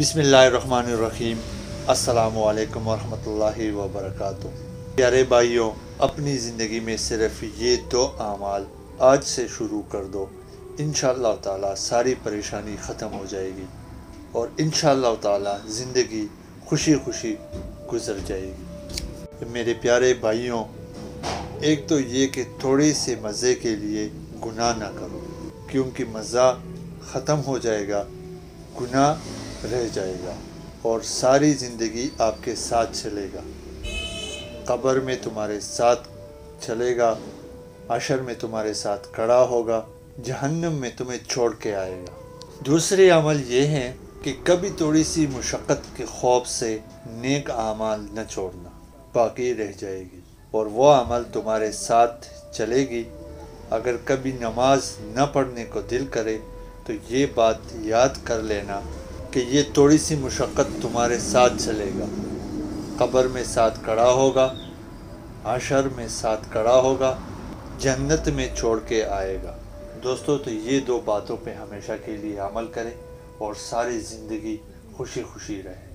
بسم اللہ الرحمن الرحیم السلام علیکم ورحمۃ اللہ وبرکاتہ پیارے بھائیوں، اپنی زندگی میں صرف یہ دو اعمال آج سے شروع کر دو۔ انشاءاللہ تعالی ساری پریشانی ختم ہو جائے گی اور انشاءاللہ تعالی زندگی خوشی خوشی گزر جائے گی۔ میرے پیارے بھائیوں، ایک تو یہ کہ تھوڑے سے مزے کے لیے گناہ نہ کرو، کیونکہ مزہ ختم ہو جائے گا، گناہ رہ جائے گا اور ساری زندگی آپ کے ساتھ چلے گا۔ قبر میں تمہارے ساتھ چلے گا عشر میں تمہارے ساتھ کھڑا ہوگا، جہنم میں تمہیں چھوڑ کے آئے گا۔ دوسرے عمل یہ ہیں کہ کبھی تھوڑی سی مشقت کے خوف سے نیک اعمال نہ چھوڑنا، باقی رہ جائے گی اور وہ عمل تمہارے ساتھ چلے گی۔ اگر کبھی نماز نہ پڑھنے کو دل کرے تو یہ بات یاد کر لینا کہ یہ تھوڑی سی مشقت تمہارے ساتھ چلے گا۔ قبر میں ساتھ کڑا ہوگا عشر میں ساتھ کڑا ہوگا، جنت میں چھوڑ کے آئے گا۔ دوستو، تو یہ دو باتوں پہ ہمیشہ کے لیے عمل کریں اور ساری زندگی خوشی خوشی رہے